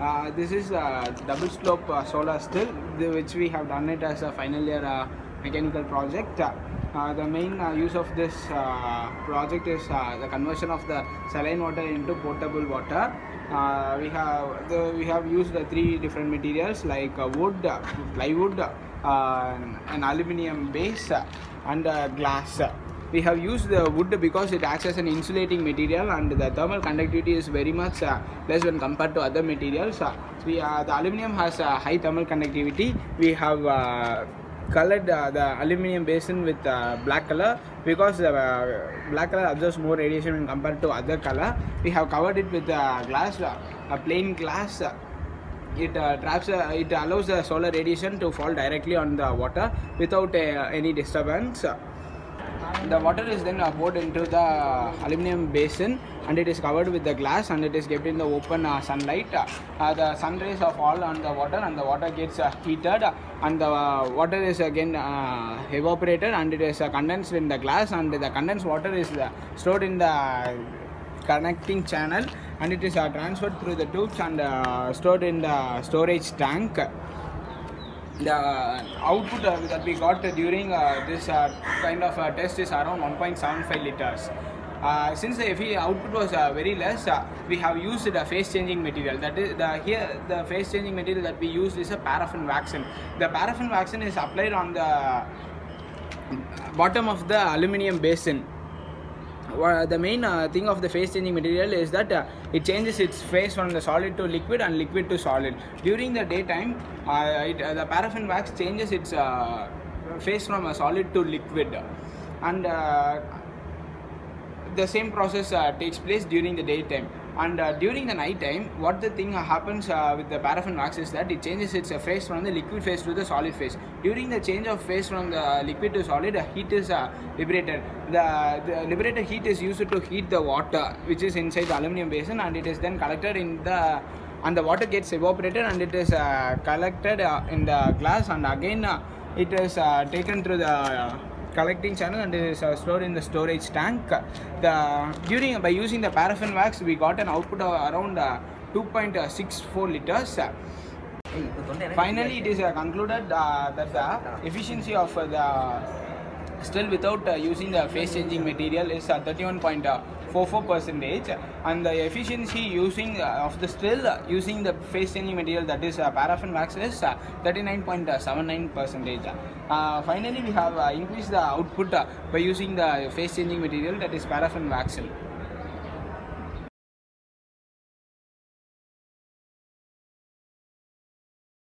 Uh, this is a double slope uh, solar still, which we have done it as a final year uh, mechanical project. Uh, uh, the main uh, use of this uh, project is uh, the conversion of the saline water into potable water. Uh, we have the, we have used uh, three different materials like uh, wood, uh, plywood, uh, an aluminium base, uh, and uh, glass. We have used the wood because it acts as an insulating material and the thermal conductivity is very much uh, less when compared to other materials. Uh, we, uh, the aluminum has a high thermal conductivity. We have colored uh, the aluminum basin with uh, black color because the uh, black color absorbs more radiation when compared to other color. We have covered it with glass, a plain glass. It traps it allows the solar radiation to fall directly on the water without any disturbance the water is then uh, poured into the aluminum basin and it is covered with the glass and it is kept in the open uh, sunlight. Uh, the sun rays are fall on the water and the water gets uh, heated and the uh, water is again uh, evaporated and it is condensed in the glass and the condensed water is stored in the connecting channel and it is transferred through the tubes and stored in the storage tank the output uh, that we got during uh, this uh, kind of test is around 1.75 liters. Uh, since the output was uh, very less, uh, we have used a phase changing material. That is the here the phase changing material that we use is a paraffin waxen. The paraffin waxen is applied on the bottom of the aluminium basin the main uh, thing of the phase changing material is that uh, it changes its phase from the solid to liquid and liquid to solid. During the daytime uh, it, the paraffin wax changes its phase from a solid to liquid. And the same process takes place during the daytime and uh, during the night time what the thing happens uh, with the paraffin wax is that it changes its uh, phase from the liquid phase to the solid phase. During the change of phase from the liquid to solid uh, heat is uh, liberated. The, the liberated heat is used to heat the water which is inside the aluminum basin and it is then collected in the and the water gets evaporated and it is uh, collected uh, in the glass. And again uh, it is uh, taken through the uh, collecting channel and it is uh, stored in the storage tank. The during by using the paraffin wax, we got an output of around uh, 2.64 liters. Finally, it is uh, concluded uh, that the efficiency of the still without uh, using the phase changing material is uh, 31.44 percentage. And the efficiency using uh, of the still uh, using the phase changing material that is paraffin wax is uh, 39.79 percentage. Finally we have increased the output by using the phase changing material that is paraffin waxen